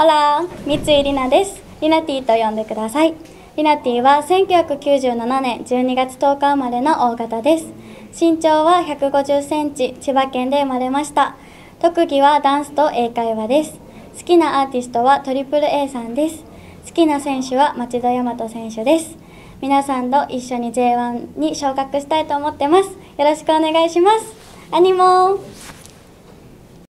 オラー、三井里奈です。リナティと呼んでください。リナティは1997年12月10日生まれの大型です。身長は150センチ、千葉県で生まれました。特技はダンスと英会話です。好きなアーティストはトリプル a さんです。好きな選手は町田大和選手です。皆さんと一緒に J1 に昇格したいと思ってます。よろしくお願いします。アニモー